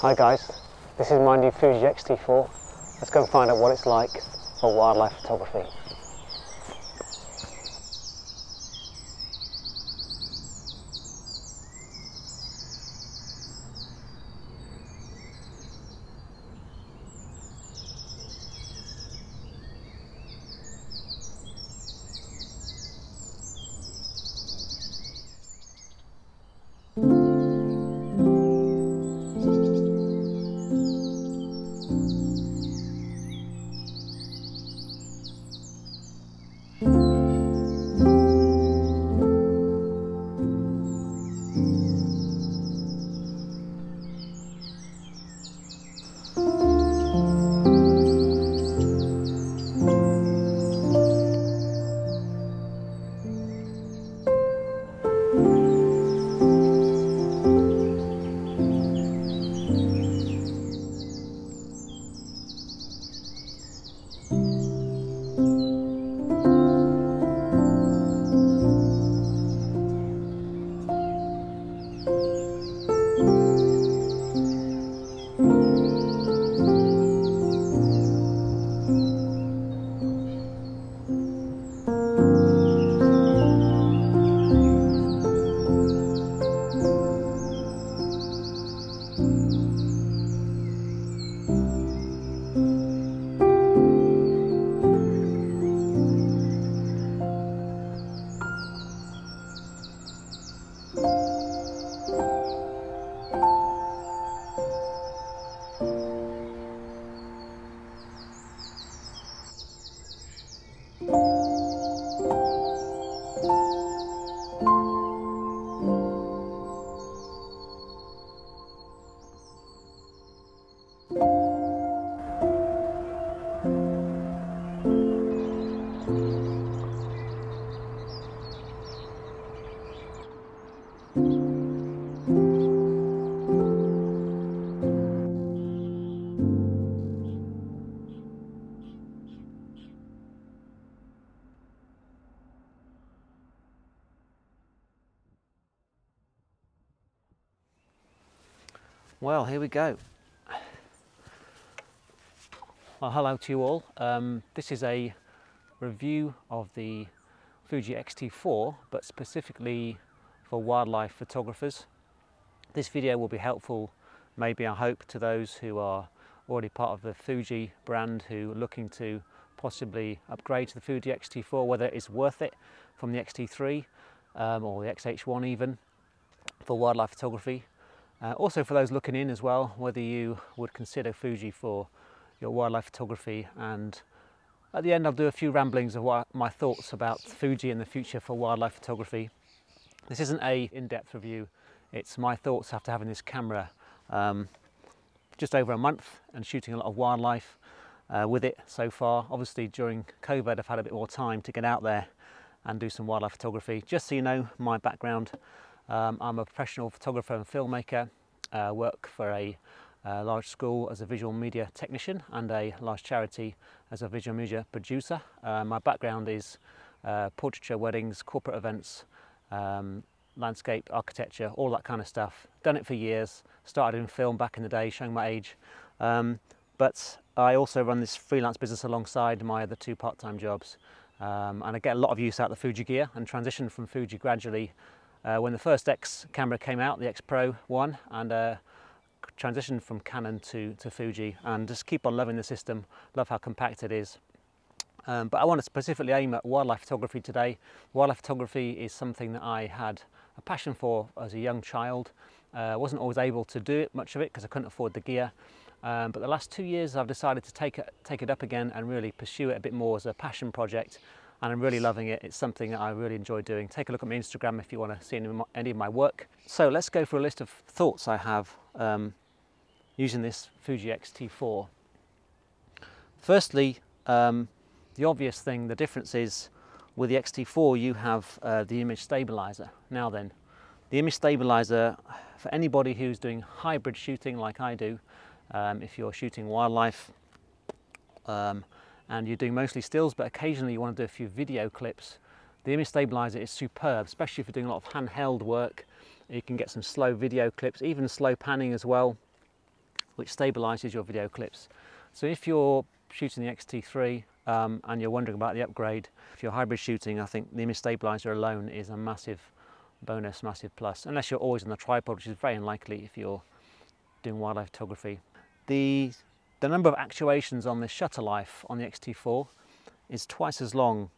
Hi guys, this is my new Fuji X-T4. Let's go and find out what it's like for wildlife photography. Well, here we go. Well, hello to you all. Um, this is a review of the Fuji X-T4, but specifically for wildlife photographers. This video will be helpful, maybe I hope, to those who are already part of the Fuji brand who are looking to possibly upgrade to the Fuji X-T4, whether it's worth it from the X-T3 um, or the XH1 even for wildlife photography. Uh, also for those looking in as well, whether you would consider Fuji for your wildlife photography and at the end I'll do a few ramblings of what my thoughts about Fuji in the future for wildlife photography. This isn't a in-depth review, it's my thoughts after having this camera um, just over a month and shooting a lot of wildlife uh, with it so far. Obviously during COVID I've had a bit more time to get out there and do some wildlife photography. Just so you know my background, um, I'm a professional photographer and filmmaker, uh, work for a uh, large school as a visual media technician and a large charity as a visual media producer. Uh, my background is uh, portraiture, weddings, corporate events, um, landscape, architecture, all that kind of stuff. Done it for years, started in film back in the day, showing my age. Um, but I also run this freelance business alongside my other two part-time jobs. Um, and I get a lot of use out of the Fuji gear and transition from Fuji gradually uh, when the first X camera came out, the X Pro 1, and uh, transitioned from Canon to, to Fuji and just keep on loving the system, love how compact it is. Um, but I want to specifically aim at wildlife photography today. Wildlife photography is something that I had a passion for as a young child. I uh, wasn't always able to do it, much of it, because I couldn't afford the gear. Um, but the last two years I've decided to take it, take it up again and really pursue it a bit more as a passion project and I'm really loving it. It's something that I really enjoy doing. Take a look at my Instagram if you want to see any of my work. So let's go for a list of thoughts I have um, using this Fuji X-T4. Firstly, um, the obvious thing, the difference is with the X-T4 you have uh, the image stabilizer. Now then, the image stabilizer, for anybody who's doing hybrid shooting like I do, um, if you're shooting wildlife, um, and you're doing mostly stills, but occasionally you want to do a few video clips, the image stabilizer is superb, especially if you're doing a lot of handheld work. You can get some slow video clips, even slow panning as well. which stabilizes your video clips. So if you're shooting the X-T3 um, and you're wondering about the upgrade, if you're hybrid shooting, I think the image stabilizer alone is a massive bonus, massive plus, unless you're always on the tripod, which is very unlikely if you're doing wildlife photography. The, the number of actuations on the shutter life on the X-T4 is twice as long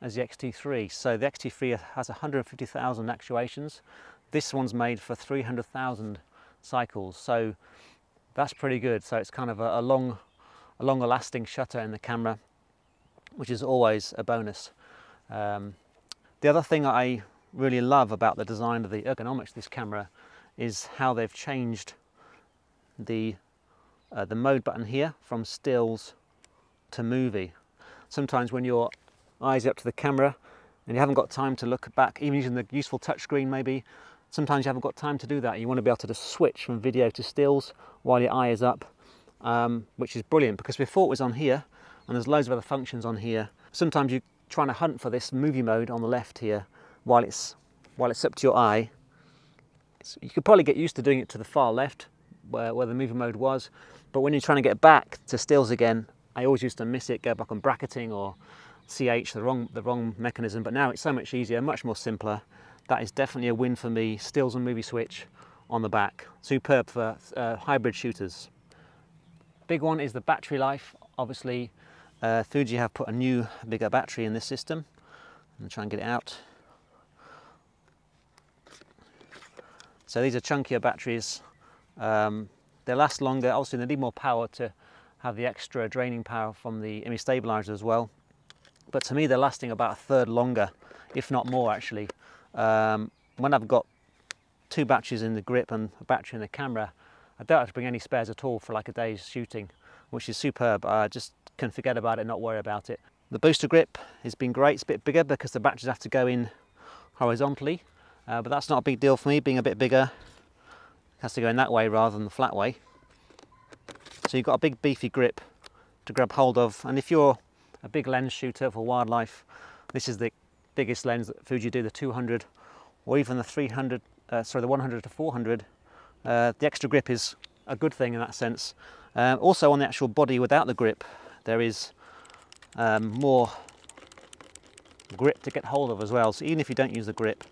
as the X-T3. So the X-T3 has 150,000 actuations. This one's made for 300,000 cycles. So that's pretty good. So it's kind of a, a long, a longer lasting shutter in the camera, which is always a bonus. Um, the other thing I really love about the design of the ergonomics of this camera is how they've changed the uh, the mode button here from stills to movie. Sometimes when your eyes up to the camera and you haven't got time to look back, even using the useful touchscreen maybe, sometimes you haven't got time to do that. You want to be able to just switch from video to stills while your eye is up, um, which is brilliant because before it was on here and there's loads of other functions on here. Sometimes you're trying to hunt for this movie mode on the left here while it's, while it's up to your eye. You could probably get used to doing it to the far left where, where the movie mode was, but when you're trying to get back to stills again, I always used to miss it, go back on bracketing or CH, the wrong, the wrong mechanism, but now it's so much easier, much more simpler. That is definitely a win for me. Stills and movie switch on the back. Superb for uh, hybrid shooters. Big one is the battery life. Obviously, uh, Fuji have put a new, bigger battery in this system. I'm try and get it out. So these are chunkier batteries. Um, they last longer. Obviously, they need more power to have the extra draining power from the image stabilizer as well. But to me, they're lasting about a third longer, if not more actually. Um, when I've got two batteries in the grip and a battery in the camera, I don't have to bring any spares at all for like a day's shooting, which is superb. I just can forget about it, not worry about it. The booster grip has been great. It's a bit bigger because the batteries have to go in horizontally, uh, but that's not a big deal for me, being a bit bigger. Has to go in that way rather than the flat way. So you've got a big beefy grip to grab hold of, and if you're a big lens shooter for wildlife, this is the biggest lens that Fuji do, the 200 or even the 300, uh, sorry, the 100 to 400. Uh, the extra grip is a good thing in that sense. Uh, also on the actual body without the grip, there is um, more grip to get hold of as well. So even if you don't use the grip,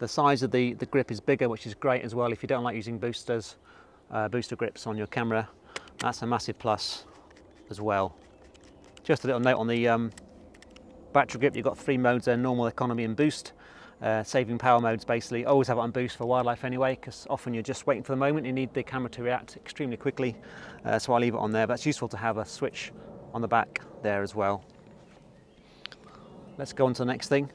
the size of the, the grip is bigger, which is great as well if you don't like using boosters, uh, booster grips on your camera. That's a massive plus as well. Just a little note on the um, Battery grip, you've got three modes there, normal, economy and boost. Uh, saving power modes basically. Always have it on boost for wildlife anyway, because often you're just waiting for the moment, you need the camera to react extremely quickly. Uh, so I'll leave it on there, but it's useful to have a switch on the back there as well. Let's go on to the next thing.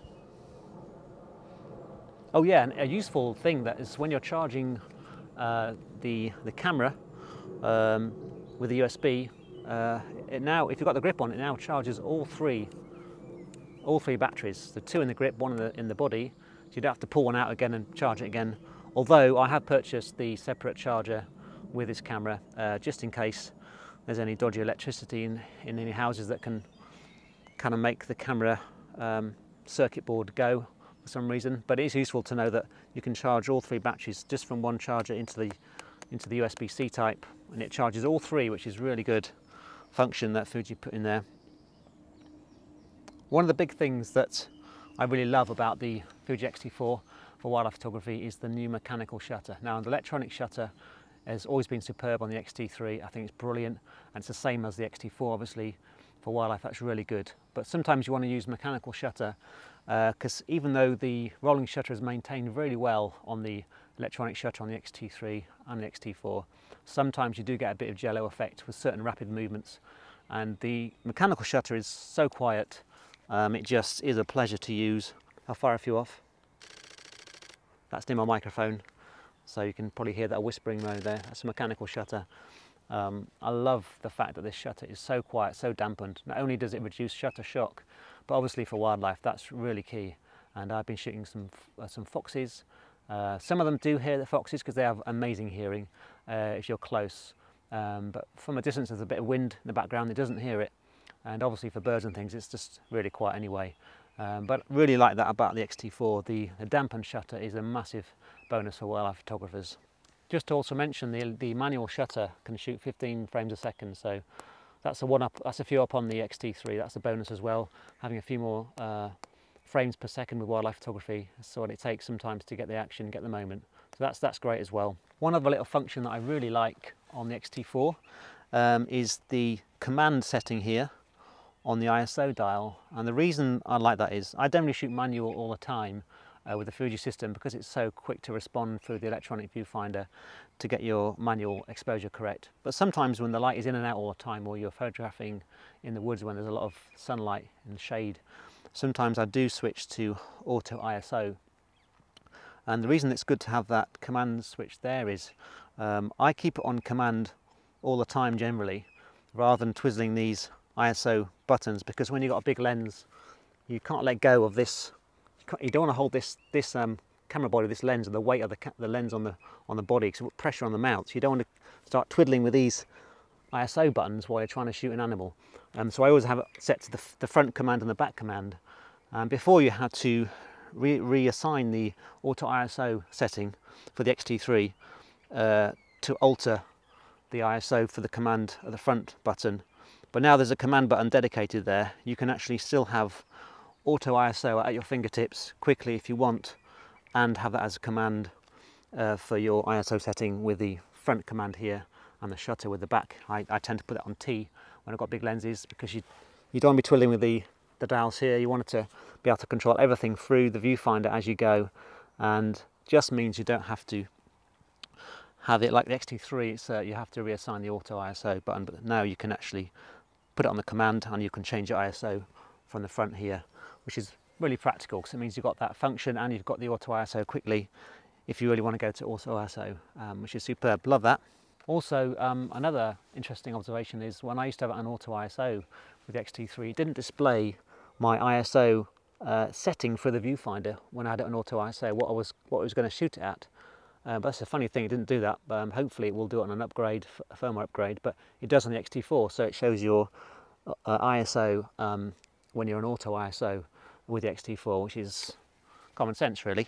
Oh yeah, and a useful thing that is when you're charging uh, the, the camera um, with a USB, uh, it now, if you've got the grip on, it now charges all three all three batteries, the two in the grip, one in the, in the body, so you don't have to pull one out again and charge it again. Although I have purchased the separate charger with this camera, uh, just in case there's any dodgy electricity in, in any houses that can kind of make the camera um, circuit board go for some reason. But it is useful to know that you can charge all three batteries just from one charger into the into the USB-C type, and it charges all three, which is really good function that Fuji put in there. One of the big things that I really love about the Fuji X-T4 for wildlife photography is the new mechanical shutter. Now the electronic shutter has always been superb on the X-T3. I think it's brilliant and it's the same as the X-T4 obviously for wildlife that's really good. But sometimes you want to use mechanical shutter because uh, even though the rolling shutter is maintained really well on the electronic shutter on the X-T3 and the X-T4, sometimes you do get a bit of jello effect with certain rapid movements and the mechanical shutter is so quiet um, it just is a pleasure to use. I'll fire a few off. That's near my microphone, so you can probably hear that whispering mode there. That's a mechanical shutter. Um, I love the fact that this shutter is so quiet, so dampened. Not only does it reduce shutter shock, but obviously for wildlife, that's really key. And I've been shooting some, uh, some foxes. Uh, some of them do hear the foxes because they have amazing hearing uh, if you're close. Um, but from a distance, there's a bit of wind in the background, it doesn't hear it and obviously for birds and things it's just really quiet anyway. Um, but really like that about the X-T4, the, the dampened shutter is a massive bonus for wildlife photographers. Just to also mention the, the manual shutter can shoot 15 frames a second, so that's a one up, that's a few up on the X-T3, that's a bonus as well, having a few more uh, frames per second with wildlife photography, so what it takes sometimes to get the action, get the moment. So that's, that's great as well. One other little function that I really like on the X-T4 um, is the command setting here on the ISO dial. And the reason I like that is I generally shoot manual all the time uh, with the Fuji system because it's so quick to respond through the electronic viewfinder to get your manual exposure correct. But sometimes when the light is in and out all the time or you're photographing in the woods when there's a lot of sunlight and shade, sometimes I do switch to auto ISO. And the reason it's good to have that command switch there is um, I keep it on command all the time generally rather than twizzling these ISO buttons because when you've got a big lens you can't let go of this you, don't want to hold this this um, camera body this lens and the weight of the, the lens on the on the body because pressure on the mount So you don't want to start twiddling with these ISO buttons while you're trying to shoot an animal. Um, so I always have it set to the, the front command and the back command. Um, before you had to re reassign the auto ISO setting for the X-T3 uh, to alter the ISO for the command at the front button. But now there's a command button dedicated there. You can actually still have auto ISO at your fingertips quickly if you want and have that as a command uh, for your ISO setting with the front command here and the shutter with the back. I, I tend to put it on T when I've got big lenses because you, you don't want to be twiddling with the, the dials here. You want to be able to control everything through the viewfinder as you go and just means you don't have to have it like the X-T3, it's, uh, you have to reassign the auto ISO button, but now you can actually put it on the command and you can change your ISO from the front here, which is really practical because it means you've got that function and you've got the auto ISO quickly if you really want to go to auto ISO, um, which is superb. Love that. Also, um, another interesting observation is when I used to have an auto ISO with the X-T3, it didn't display my ISO uh, setting for the viewfinder when I had it on auto ISO, what I was, what I was going to shoot it at. Uh, but that's a funny thing, it didn't do that. Um, hopefully it will do it on an upgrade, a firmware upgrade, but it does on the X-T4, so it shows your uh, ISO um, when you're on auto ISO with the X-T4, which is common sense really.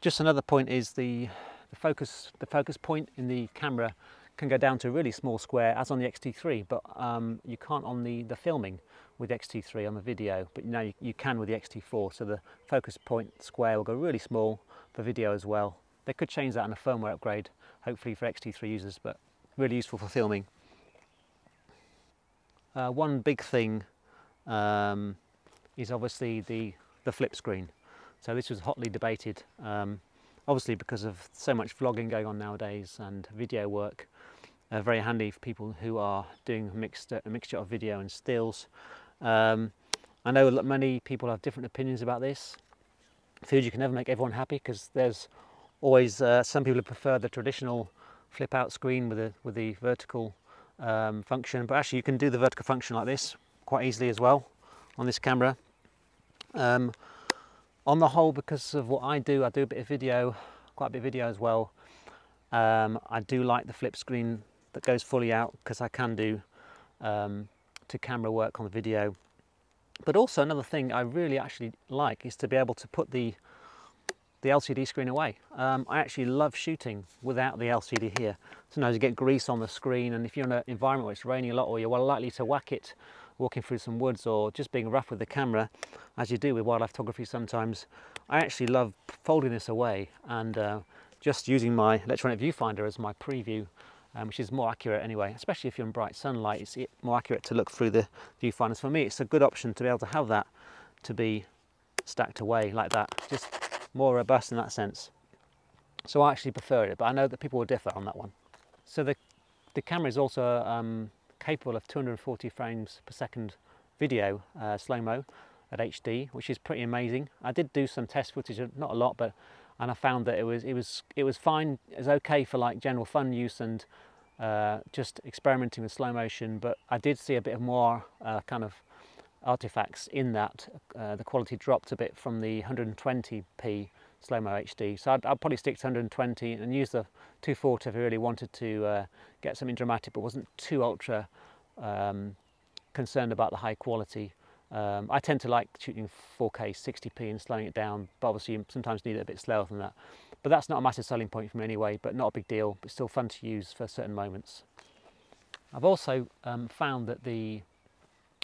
Just another point is the, the focus the focus point in the camera can go down to a really small square as on the X-T3 but um, you can't on the, the filming with X-T3 on the video but now you, you can with the X-T4 so the focus point square will go really small for video as well they could change that in a firmware upgrade, hopefully for X-T3 users, but really useful for filming. Uh, one big thing um, is obviously the, the flip screen. So this was hotly debated, um, obviously because of so much vlogging going on nowadays and video work. Uh, very handy for people who are doing mixed, a mixture of video and stills. Um, I know many people have different opinions about this. Fuji can never make everyone happy because there's always uh, some people who prefer the traditional flip out screen with the with the vertical um, function but actually you can do the vertical function like this quite easily as well on this camera um, on the whole because of what I do I do a bit of video quite a bit of video as well um, I do like the flip screen that goes fully out because I can do um, to camera work on the video but also another thing I really actually like is to be able to put the the LCD screen away. Um, I actually love shooting without the LCD here. Sometimes you get grease on the screen and if you're in an environment where it's raining a lot or you're likely to whack it walking through some woods or just being rough with the camera, as you do with wildlife photography sometimes, I actually love folding this away and uh, just using my electronic viewfinder as my preview, um, which is more accurate anyway, especially if you're in bright sunlight, it's more accurate to look through the viewfinders. For me, it's a good option to be able to have that to be stacked away like that. Just more robust in that sense. So I actually prefer it, but I know that people will differ on that one. So the, the camera is also um, capable of 240 frames per second video uh, slow-mo at HD, which is pretty amazing. I did do some test footage, not a lot, but and I found that it was it was it was fine. It was okay for like general fun use and uh, just experimenting with slow motion. But I did see a bit of more uh, kind of artifacts in that. Uh, the quality dropped a bit from the 120p slow-mo HD. So I'd, I'd, probably stick to 120 and use the 240 if I really wanted to uh, get something dramatic but wasn't too ultra um, concerned about the high quality. Um, I tend to like shooting 4K 60p and slowing it down, but obviously you sometimes need it a bit slower than that. but that's not a massive selling point for me anyway, but not a big deal, but still fun to use for certain moments. I've also um, found that the,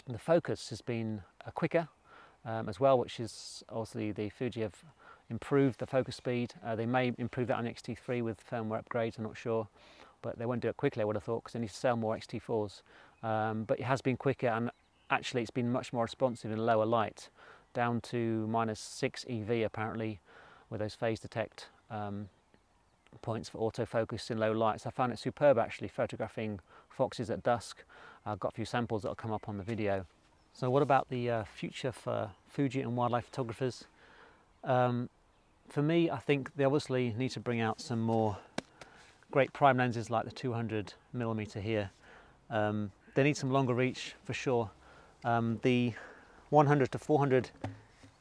the focus has been uh, quicker um, as well, which is obviously the Fuji have improved the focus speed. Uh, they may improve that on X-T3 with firmware upgrades, I'm not sure, but they won't do it quickly, I would have thought, because they need to sell more X-T4s. Um, but it has been quicker and actually it's been much more responsive in lower light, down to minus 6 EV apparently, with those phase detect um, points for autofocus in low lights. I found it superb actually photographing foxes at dusk. I've got a few samples that will come up on the video. So what about the uh, future for Fuji and wildlife photographers? Um, for me, I think they obviously need to bring out some more great prime lenses like the 200 millimeter here. Um, they need some longer reach for sure. Um, the 100 to 400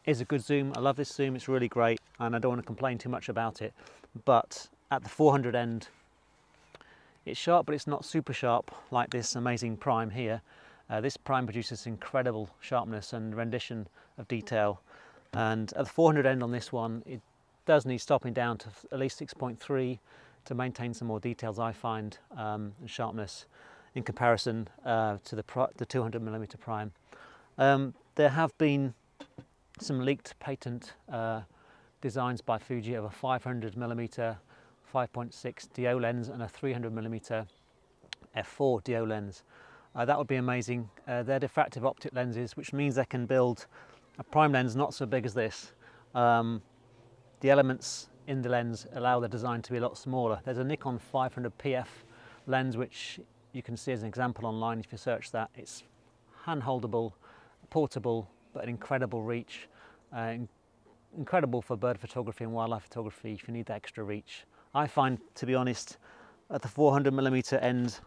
is a good zoom. I love this zoom, it's really great and I don't want to complain too much about it. But at the 400 end, it's sharp, but it's not super sharp like this amazing prime here. Uh, this prime produces incredible sharpness and rendition of detail. And at the 400 end on this one, it does need stopping down to at least 6.3 to maintain some more details I find um, and sharpness in comparison uh, to the, the 200 millimeter prime. Um, there have been some leaked patent uh, designs by Fuji of a 500 millimeter 5.6 DO lens and a 300 millimeter f4 DO lens. Uh, that would be amazing. Uh, they're diffractive optic lenses, which means they can build a prime lens not so big as this. Um, the elements in the lens allow the design to be a lot smaller. There's a Nikon 500 PF lens, which you can see as an example online if you search that. It's hand-holdable, portable, but an incredible reach. Uh, incredible for bird photography and wildlife photography if you need that extra reach. I find, to be honest, at the 400 millimeter end,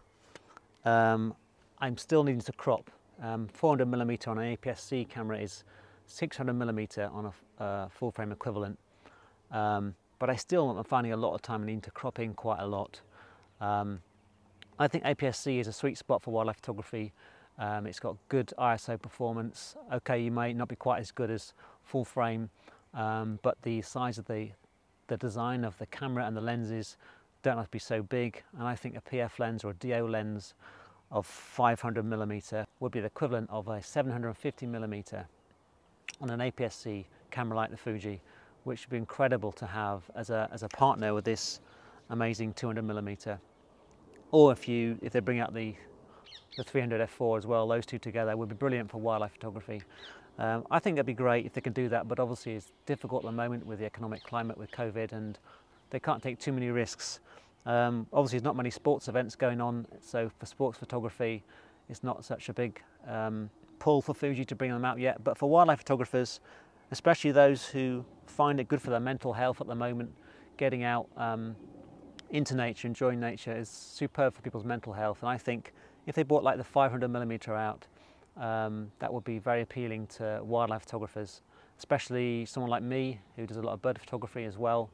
um, I'm still needing to crop. Um, 400 millimeter on an APS-C camera is 600 millimeter on a uh, full frame equivalent. Um, but I still am finding a lot of time needing to crop in quite a lot. Um, I think APS-C is a sweet spot for wildlife photography. Um, it's got good ISO performance. Okay, you may not be quite as good as full frame, um, but the size of the, the design of the camera and the lenses don't have to be so big. And I think a PF lens or a DO lens of 500 millimeter would be the equivalent of a 750 millimeter on an APS-C camera like the Fuji, which would be incredible to have as a, as a partner with this amazing 200 millimeter. Or if you if they bring out the the 300 f4 as well those two together would be brilliant for wildlife photography. Um, I think it'd be great if they can do that but obviously it's difficult at the moment with the economic climate with COVID and they can't take too many risks. Um, obviously there's not many sports events going on so for sports photography it's not such a big um, pull for Fuji to bring them out yet but for wildlife photographers especially those who find it good for their mental health at the moment getting out um, into nature, enjoying nature is superb for people's mental health. And I think if they bought like the 500 millimeter out, um, that would be very appealing to wildlife photographers, especially someone like me who does a lot of bird photography as well.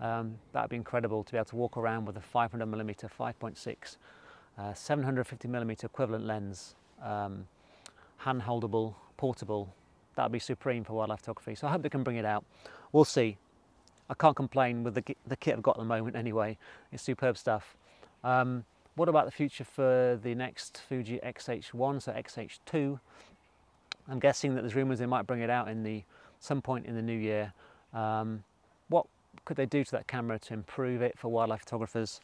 Um, that would be incredible to be able to walk around with a 500 millimeter 5.6, uh, 750 millimeter equivalent lens, um, hand holdable, portable. That would be supreme for wildlife photography. So I hope they can bring it out. We'll see. I can't complain with the, the kit I've got at the moment anyway. It's superb stuff. Um, what about the future for the next Fuji XH1, so XH2? I'm guessing that there's rumours they might bring it out in the some point in the new year. Um, what could they do to that camera to improve it for wildlife photographers?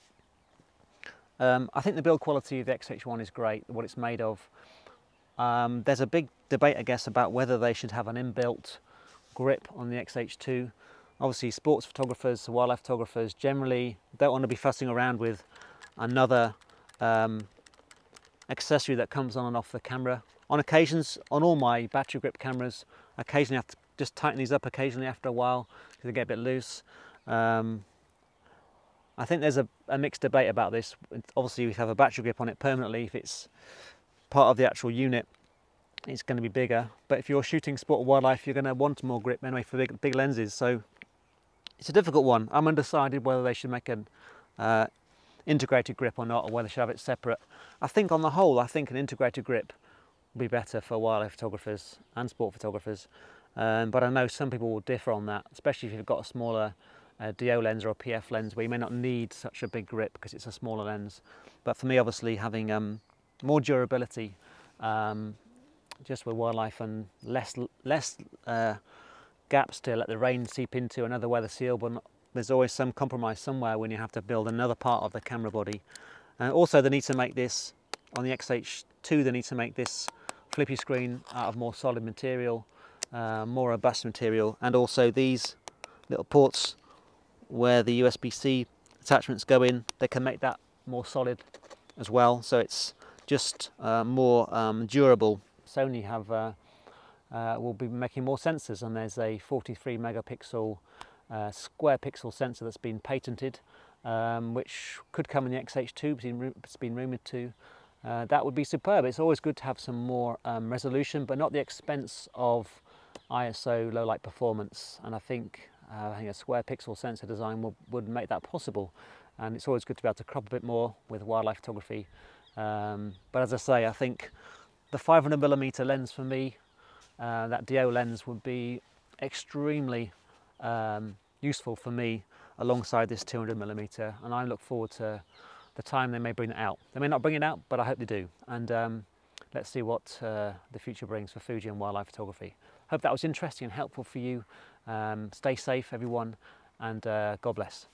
Um, I think the build quality of the XH1 is great, what it's made of. Um, there's a big debate, I guess, about whether they should have an inbuilt grip on the XH2 obviously sports photographers, wildlife photographers generally don't want to be fussing around with another um, accessory that comes on and off the camera. On occasions, on all my battery grip cameras, occasionally I have to just tighten these up occasionally after a while because they get a bit loose. Um, I think there's a, a, mixed debate about this. Obviously, we have a battery grip on it permanently. If it's part of the actual unit, it's going to be bigger. But if you're shooting sport or wildlife, you're going to want more grip anyway for big, big lenses. So it's a difficult one. I'm undecided whether they should make an uh, integrated grip or not, or whether they should have it separate. I think on the whole, I think an integrated grip would be better for wildlife photographers and sport photographers. Um, but I know some people will differ on that, especially if you've got a smaller a DO lens or a PF lens where you may not need such a big grip because it's a smaller lens. But for me, obviously, having um, more durability um, just with wildlife and less less uh, gaps to let the rain seep into another weather seal, but not, there's always some compromise somewhere when you have to build another part of the camera body. Uh, also, they need to make this, on the XH2, they need to make this flippy screen out of more solid material, uh, more robust material, and also these little ports where the USB-C attachments go in, they can make that more solid as well, so it's just uh, more um, durable. Sony have uh, uh, will be making more sensors and there's a 43 megapixel uh, square pixel sensor that's been patented um, which could come in the XH2, it's been rumoured to. Uh, that would be superb. It's always good to have some more um, resolution but not the expense of ISO low light performance and I think, uh, a square pixel sensor design would make that possible and it's always good to be able to crop a bit more with wildlife photography um, but as I say I think the 500 millimeter lens for me uh, that DO lens would be extremely um, useful for me alongside this 200 millimeter and I look forward to the time they may bring it out. They may not bring it out but I hope they do and um, let's see what uh, the future brings for Fuji and wildlife photography. Hope that was interesting and helpful for you. Um, stay safe everyone and uh, God bless.